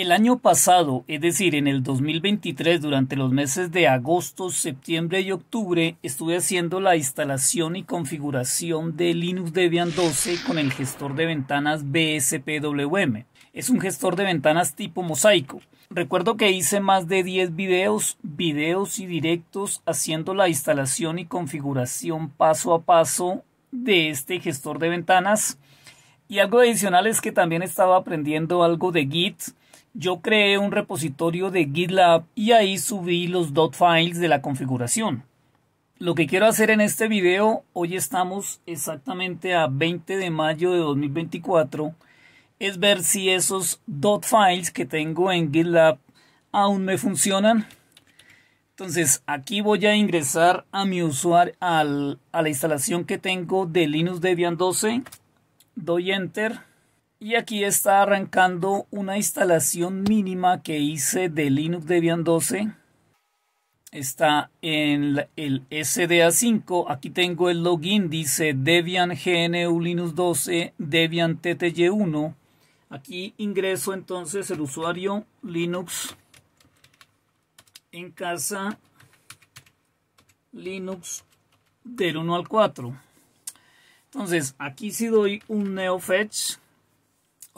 El año pasado, es decir, en el 2023, durante los meses de agosto, septiembre y octubre, estuve haciendo la instalación y configuración de Linux Debian 12 con el gestor de ventanas BSPWM. Es un gestor de ventanas tipo mosaico. Recuerdo que hice más de 10 videos, videos y directos haciendo la instalación y configuración paso a paso de este gestor de ventanas. Y algo adicional es que también estaba aprendiendo algo de Git yo creé un repositorio de GitLab y ahí subí los dot files de la configuración. Lo que quiero hacer en este video, hoy estamos exactamente a 20 de mayo de 2024, es ver si esos dot files que tengo en GitLab aún me funcionan. Entonces aquí voy a ingresar a mi usuario a la instalación que tengo de Linux Debian 12. Doy enter y aquí está arrancando una instalación mínima que hice de Linux Debian 12. Está en el SDA5. Aquí tengo el login. Dice Debian GNU Linux 12 Debian TTY1. Aquí ingreso entonces el usuario Linux en casa Linux del 1 al 4. Entonces aquí si doy un neofetch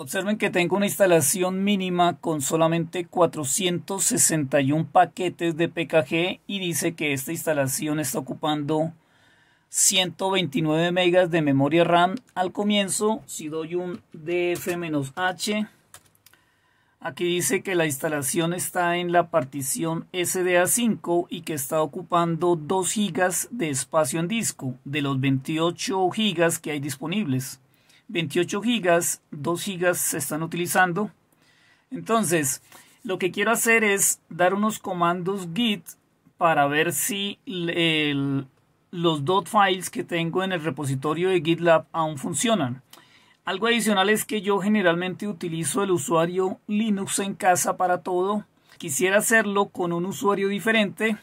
Observen que tengo una instalación mínima con solamente 461 paquetes de PKG y dice que esta instalación está ocupando 129 megas de memoria RAM al comienzo. Si doy un df-h, aquí dice que la instalación está en la partición SDA5 y que está ocupando 2 gigas de espacio en disco de los 28 gigas que hay disponibles. 28 gigas, 2 gigas se están utilizando. Entonces, lo que quiero hacer es dar unos comandos git para ver si los dot files que tengo en el repositorio de GitLab aún funcionan. Algo adicional es que yo generalmente utilizo el usuario Linux en casa para todo. Quisiera hacerlo con un usuario diferente.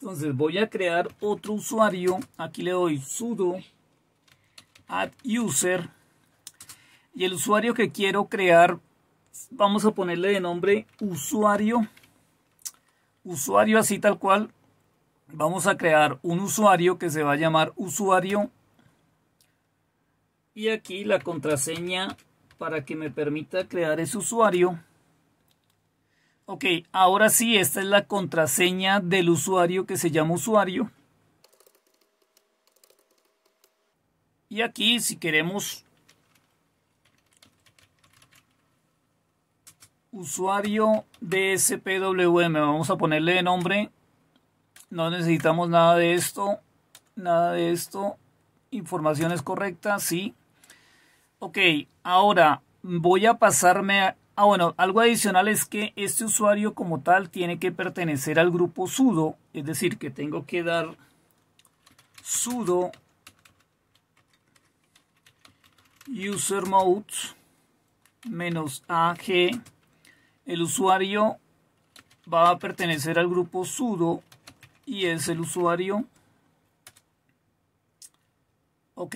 Entonces voy a crear otro usuario. Aquí le doy sudo add user y el usuario que quiero crear vamos a ponerle de nombre usuario. Usuario así tal cual. Vamos a crear un usuario que se va a llamar usuario. Y aquí la contraseña para que me permita crear ese usuario. Ok ahora sí esta es la contraseña del usuario que se llama usuario. Y aquí si queremos usuario DSPWM, vamos a ponerle de nombre. No necesitamos nada de esto, nada de esto. Información es correcta, sí. Ok, ahora voy a pasarme a... Ah, bueno, algo adicional es que este usuario como tal tiene que pertenecer al grupo sudo, es decir, que tengo que dar sudo user mode menos AG, el usuario va a pertenecer al grupo sudo y es el usuario. Ok.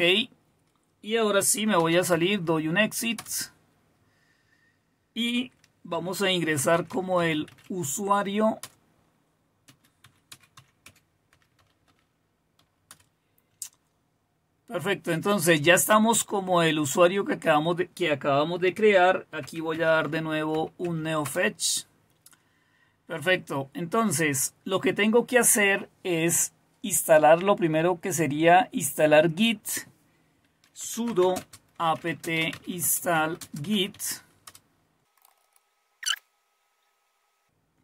Y ahora sí me voy a salir, doy un exit. Y vamos a ingresar como el usuario Perfecto, entonces ya estamos como el usuario que acabamos de, que acabamos de crear. Aquí voy a dar de nuevo un neofetch. Perfecto, entonces lo que tengo que hacer es instalar lo primero que sería instalar git sudo apt install git.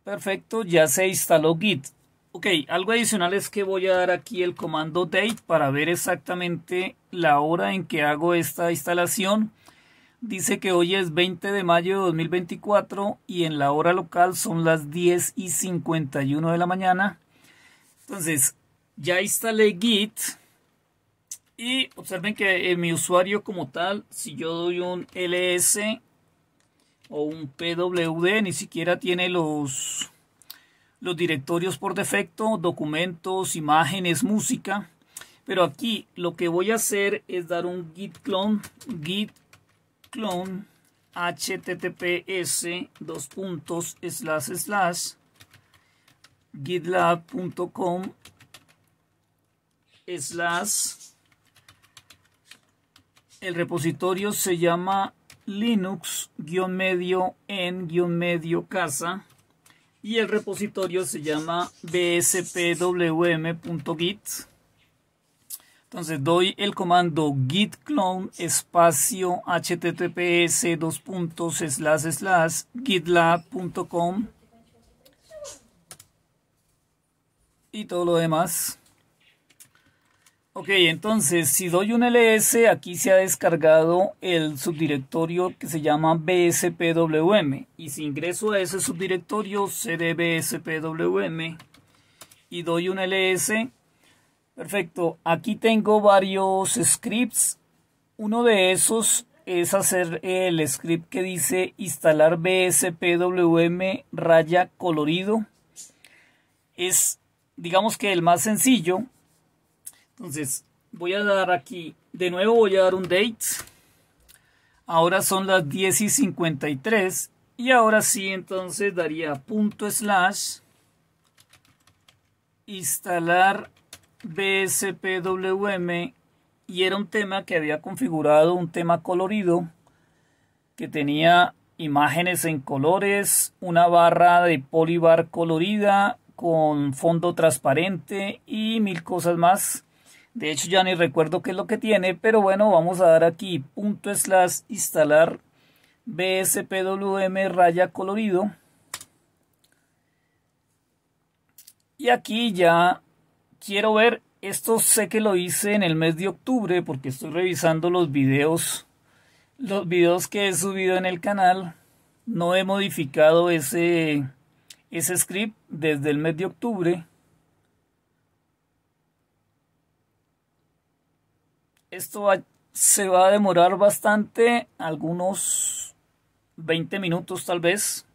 Perfecto, ya se instaló git. Ok, algo adicional es que voy a dar aquí el comando date para ver exactamente la hora en que hago esta instalación. Dice que hoy es 20 de mayo de 2024 y en la hora local son las 10 y 51 de la mañana. Entonces, ya instalé Git y observen que en mi usuario como tal, si yo doy un ls o un pwd, ni siquiera tiene los los directorios por defecto, documentos, imágenes, música. Pero aquí lo que voy a hacer es dar un git clone, git clone https dos puntos slash slash gitlab.com slash el repositorio se llama linux-medio en-medio casa y el repositorio se llama bspwm.git entonces doy el comando git clone espacio https dos puntos slash slash gitlab.com y todo lo demás. Ok, entonces si doy un ls, aquí se ha descargado el subdirectorio que se llama bspwm. Y si ingreso a ese subdirectorio cdbspwm y doy un ls, Perfecto, aquí tengo varios scripts. Uno de esos es hacer el script que dice instalar bspwm raya colorido. Es, digamos que el más sencillo. Entonces, voy a dar aquí, de nuevo voy a dar un date. Ahora son las 10 y 53. Y ahora sí, entonces daría punto slash instalar BSPWM y era un tema que había configurado un tema colorido que tenía imágenes en colores, una barra de polibar colorida con fondo transparente y mil cosas más. De hecho ya ni recuerdo qué es lo que tiene, pero bueno, vamos a dar aquí punto slash instalar bspwm raya colorido. Y aquí ya quiero ver, esto sé que lo hice en el mes de octubre porque estoy revisando los videos, los videos que he subido en el canal. No he modificado ese, ese script desde el mes de octubre. Esto se va a demorar bastante, algunos 20 minutos tal vez.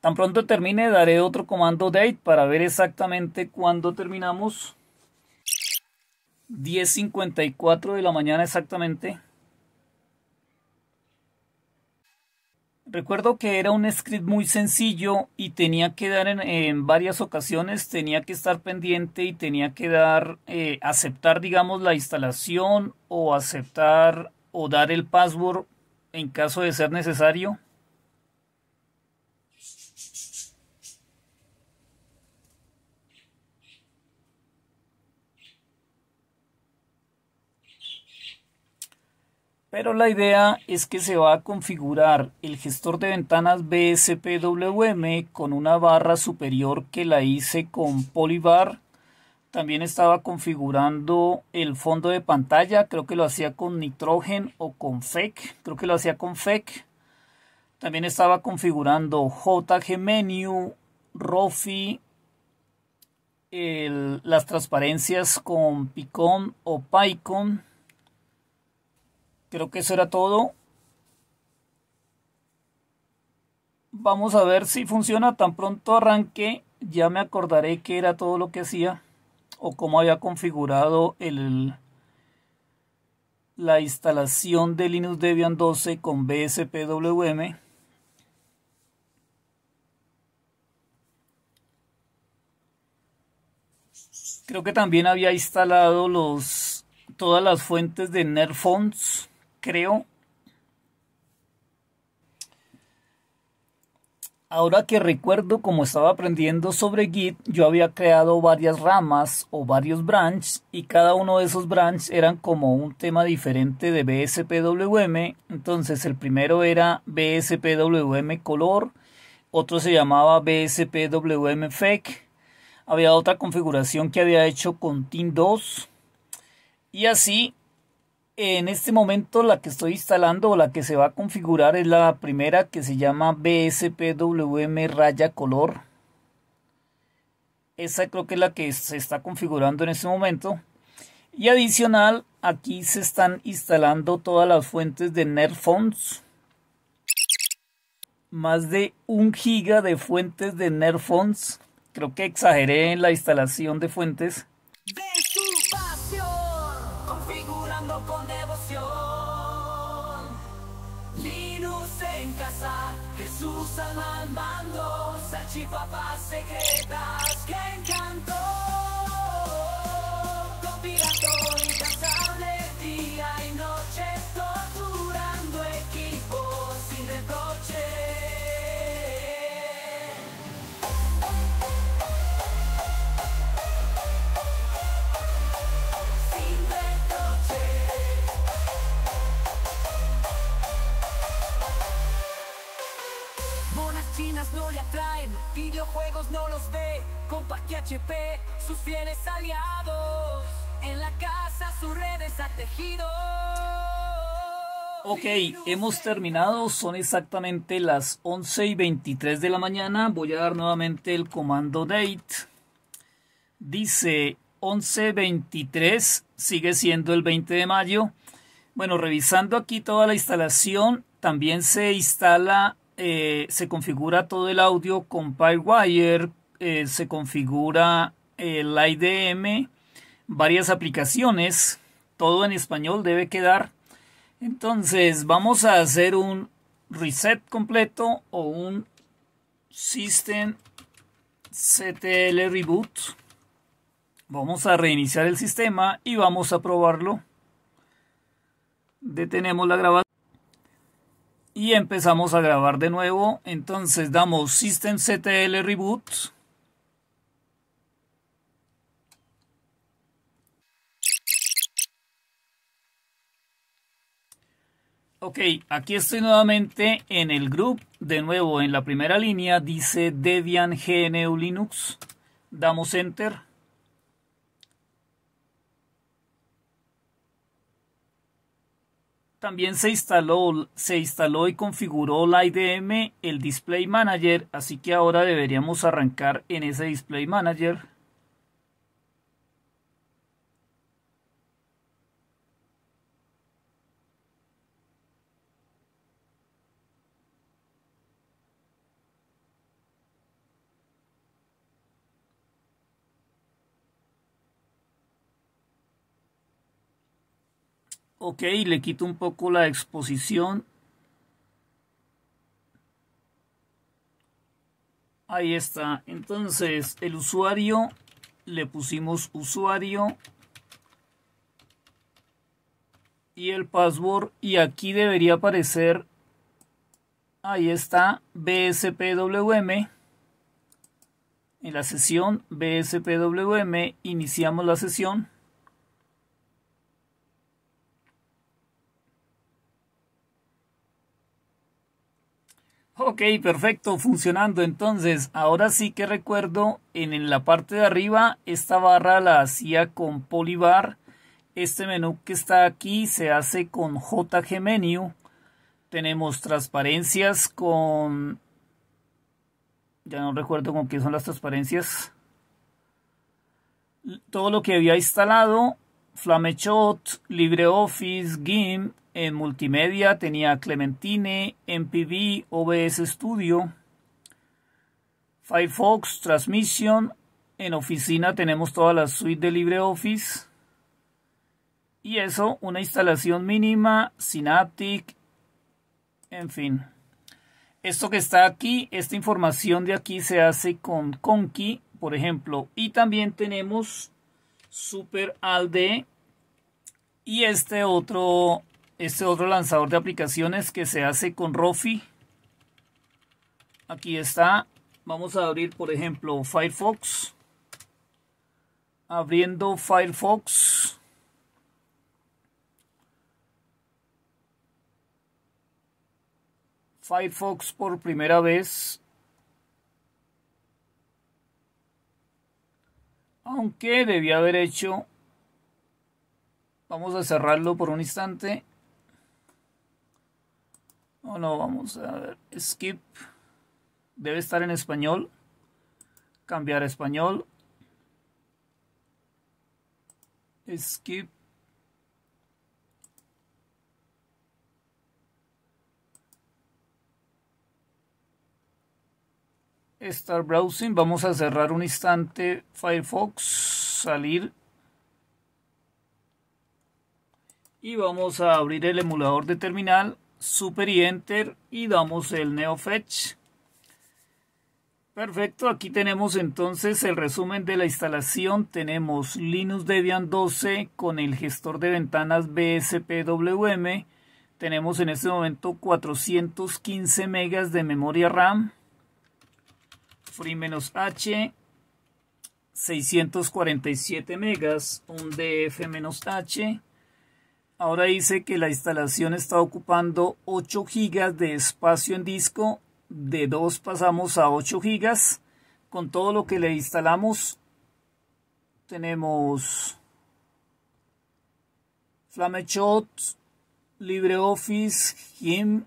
Tan pronto termine daré otro comando date para ver exactamente cuándo terminamos. 10.54 de la mañana exactamente. Recuerdo que era un script muy sencillo y tenía que dar en, varias ocasiones, tenía que estar pendiente y tenía que dar, eh, aceptar digamos la instalación o aceptar o dar el password en caso de ser necesario. Pero la idea es que se va a configurar el gestor de ventanas BSPWM con una barra superior que la hice con Polybar. También estaba configurando el fondo de pantalla, creo que lo hacía con Nitrogen o con FEC, creo que lo hacía con FEC. También estaba configurando JG Menu, Rofi, las transparencias con Picon o PyCon Creo que eso era todo. Vamos a ver si funciona. Tan pronto arranque, ya me acordaré que era todo lo que hacía o cómo había configurado el, la instalación de Linux Debian 12 con BSPWM. Creo que también había instalado los, todas las fuentes de Nerfons creo. Ahora que recuerdo como estaba aprendiendo sobre Git, yo había creado varias ramas o varios branches y cada uno de esos branches eran como un tema diferente de BSPWM. Entonces el primero era BSPWM color, otro se llamaba BSPWM FEC, había otra configuración que había hecho con TIN2 y así en este momento la que estoy instalando o la que se va a configurar es la primera que se llama BSPWM raya color. Esa creo que es la que se está configurando en este momento. Y adicional, aquí se están instalando todas las fuentes de Nerfons. Más de un giga de fuentes de Nerfons. Creo que exageré en la instalación de fuentes. Usan al mando, salchipapas secretas que encantó. no HP, sus fieles aliados, en la casa sus redes ha tejido. Ok, hemos terminado, son exactamente las 11 y 23 de la mañana, voy a dar nuevamente el comando date, dice 11.23, sigue siendo el 20 de mayo, bueno, revisando aquí toda la instalación, también se instala eh, se configura todo el audio con PyWire, eh, se configura el IDM, varias aplicaciones, todo en español debe quedar. Entonces vamos a hacer un reset completo o un system CTL reboot. Vamos a reiniciar el sistema y vamos a probarlo. Detenemos la grabación y empezamos a grabar de nuevo. Entonces damos System CTL Reboot. Ok, aquí estoy nuevamente en el group. De nuevo en la primera línea dice Debian GNU Linux. Damos Enter. También se instaló, se instaló y configuró la IDM, el Display Manager, así que ahora deberíamos arrancar en ese Display Manager. Ok, le quito un poco la exposición. Ahí está. Entonces, el usuario, le pusimos usuario. Y el password. Y aquí debería aparecer. Ahí está. BSPWM. En la sesión BSPWM iniciamos la sesión. Ok, perfecto, funcionando. Entonces, ahora sí que recuerdo, en la parte de arriba, esta barra la hacía con Polybar. Este menú que está aquí se hace con JG Menu. Tenemos transparencias con... Ya no recuerdo con qué son las transparencias. Todo lo que había instalado. Flameshot, LibreOffice, GIMP, en multimedia tenía Clementine, MPV, OBS Studio, Firefox, Transmission. En oficina tenemos toda la suite de LibreOffice. Y eso, una instalación mínima, Synaptic, en fin. Esto que está aquí, esta información de aquí se hace con Conky, por ejemplo. Y también tenemos Super ALDE y este otro este otro lanzador de aplicaciones que se hace con Rofi. Aquí está. Vamos a abrir, por ejemplo, Firefox. Abriendo Firefox. Firefox por primera vez. Aunque debía haber hecho... Vamos a cerrarlo por un instante. Oh, no, vamos a ver. Skip. Debe estar en español. Cambiar a español. Skip. Start browsing. Vamos a cerrar un instante Firefox. Salir. Y vamos a abrir el emulador de terminal Super y Enter y damos el NeoFetch. Perfecto, aquí tenemos entonces el resumen de la instalación. Tenemos Linux Debian 12 con el gestor de ventanas BSPWM. Tenemos en este momento 415 megas de memoria RAM. Free-H. 647 megas. Un DF-H. Ahora dice que la instalación está ocupando 8 gigas de espacio en disco. De 2 pasamos a 8 gigas. Con todo lo que le instalamos tenemos Flameshot, LibreOffice, GIMP,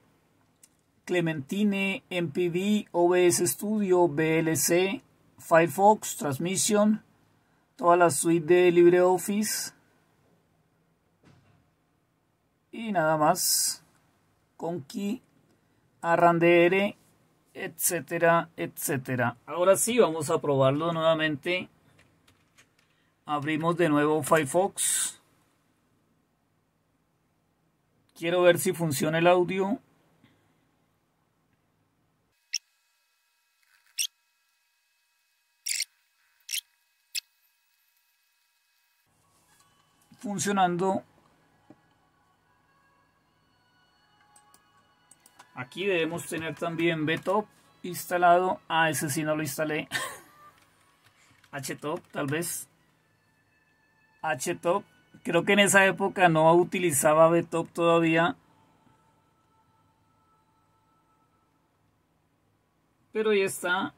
Clementine, MPV, OBS Studio, VLC, Firefox, Transmission, toda la suite de LibreOffice y nada más. Conky, Arrandere etcétera, etcétera. Ahora sí, vamos a probarlo nuevamente. Abrimos de nuevo Firefox. Quiero ver si funciona el audio. Funcionando Aquí debemos tener también BTOP instalado. Ah, ese sí no lo instalé. HTOP, tal vez. HTOP. Creo que en esa época no utilizaba BTOP todavía. Pero ya está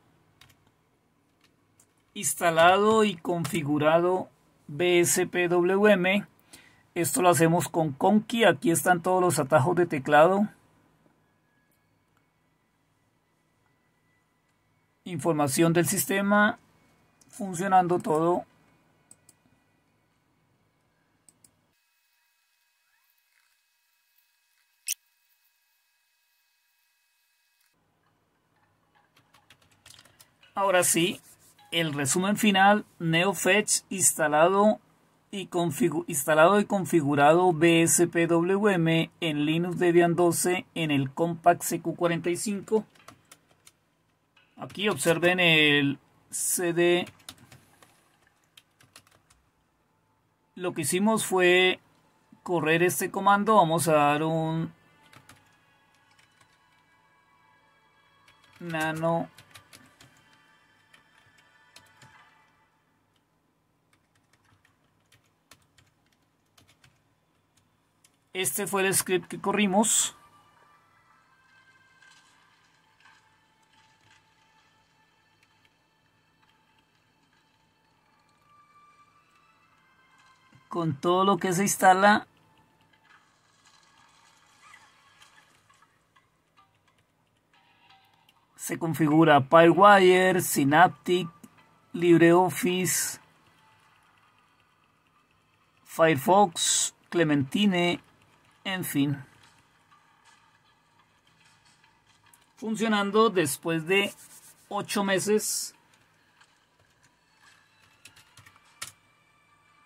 instalado y configurado BSPWM. Esto lo hacemos con Conky. Aquí están todos los atajos de teclado. Información del sistema funcionando todo. Ahora sí, el resumen final, NeoFetch instalado y, instalado y configurado BSPWM en Linux Debian 12 en el Compact CQ45 Aquí observen el CD. Lo que hicimos fue correr este comando. Vamos a dar un nano Este fue el script que corrimos. Con todo lo que se instala se configura Firewire, Synaptic, LibreOffice, Firefox, Clementine, en fin. Funcionando después de 8 meses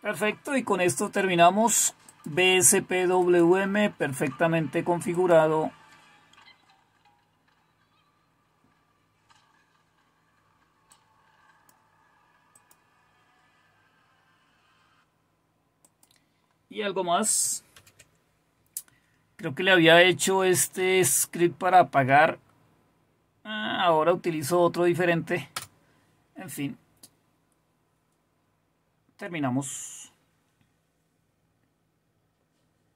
Perfecto, y con esto terminamos BSPWM perfectamente configurado. Y algo más. Creo que le había hecho este script para apagar. Ah, ahora utilizo otro diferente. En fin terminamos